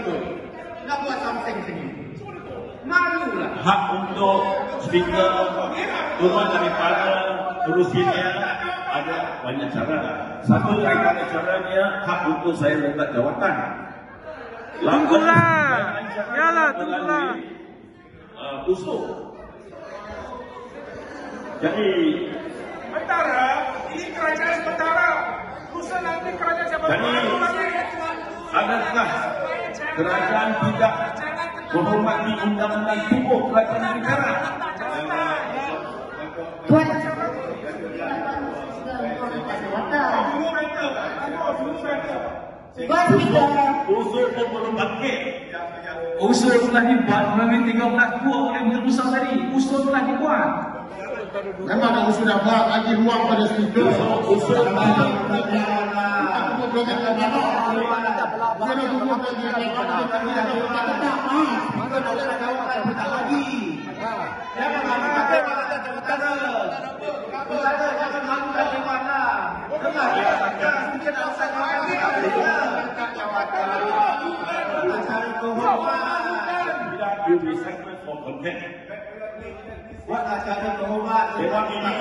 betul. Nak buat something sini. Malu lah. hak untuk speaker turun daripada kerusinya ada banyak cara. Satu daripada caranya hak untuk saya letak jawatan. Tunggulah. Yalah, tunggulah. Uh, usul. Jadi Sementara, ini kerajaan sementara. Lusa nanti kerajaan siapa Jadi, lagi. Adakah kerajaan tidak menghormati undang-undang tubuh kerajaan negara? Tuan Usul bangkit. Usul telah dibuat melalui 13 buah oleh Menteri Besar tadi. Usul telah dibuat. Memang aku sudah buat lagi ruang pada speaker. Usul Aku pun lagi. Lagi. Jangan for contempt. Buat acara kehormatan. Dewan ini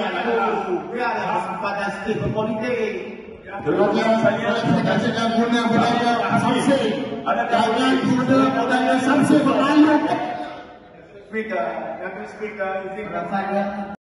Biarlah pada stil berpolitik. Kemudian saya Jangan guna budaya samsir. Adakah Jangan guna budaya samsir berlalu. Speaker, Deputy Speaker, the Saya